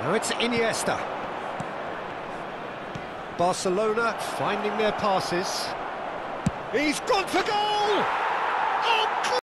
Now it's Iniesta. Barcelona finding their passes. He's gone for goal!